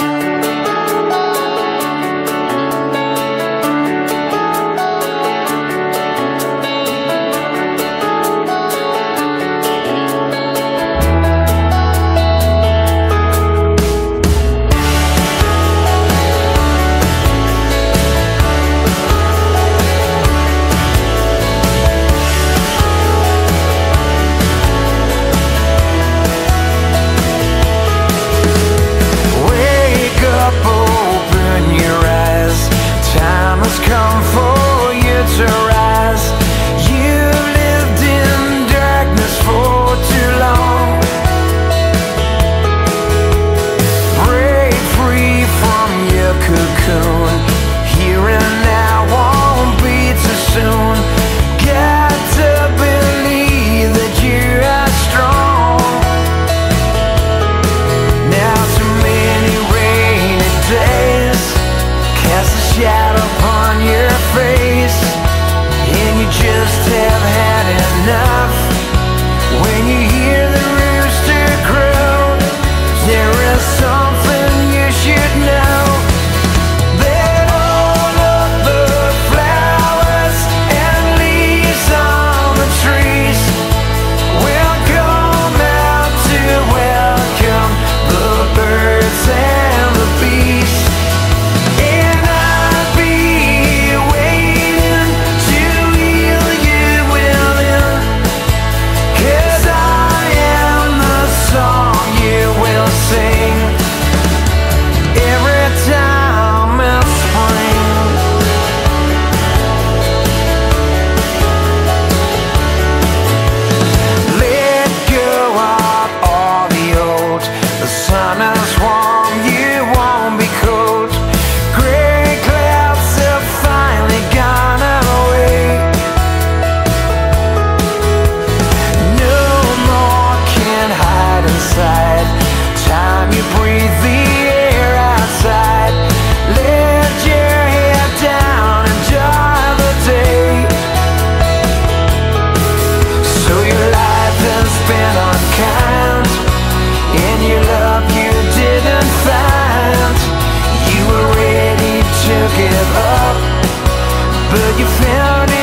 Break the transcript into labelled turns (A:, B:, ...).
A: Bye. you found it